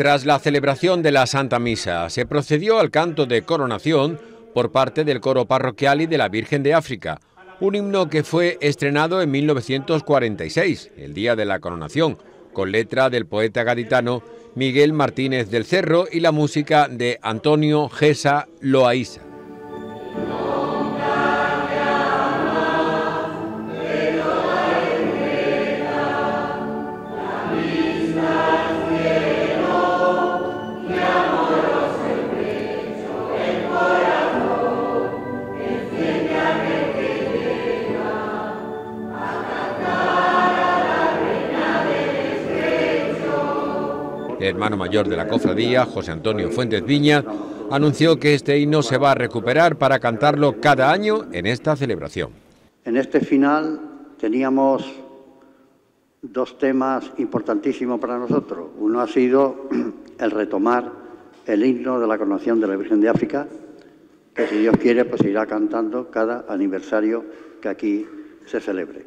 Tras la celebración de la Santa Misa, se procedió al canto de coronación por parte del coro parroquial y de la Virgen de África, un himno que fue estrenado en 1946, el día de la coronación, con letra del poeta gaditano Miguel Martínez del Cerro y la música de Antonio Gesa Loaiza. Hermano mayor de la cofradía, José Antonio Fuentes Viña, anunció que este himno se va a recuperar para cantarlo cada año en esta celebración. En este final teníamos dos temas importantísimos para nosotros. Uno ha sido el retomar el himno de la coronación de la Virgen de África, que si Dios quiere, pues irá cantando cada aniversario que aquí se celebre.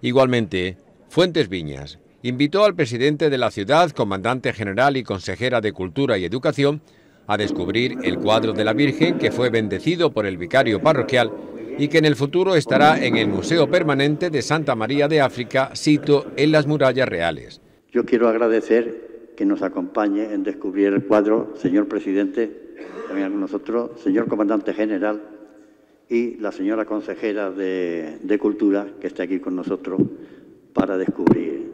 Igualmente, Fuentes Viñas invitó al presidente de la ciudad, comandante general y consejera de Cultura y Educación, a descubrir el cuadro de la Virgen que fue bendecido por el vicario parroquial y que en el futuro estará en el Museo Permanente de Santa María de África, sito en las murallas reales. Yo quiero agradecer que nos acompañe en descubrir el cuadro, señor presidente, también con nosotros, señor comandante general y la señora consejera de, de Cultura, que está aquí con nosotros, para descubrir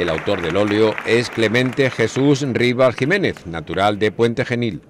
El autor del óleo es Clemente Jesús Rivas Jiménez, natural de Puente Genil.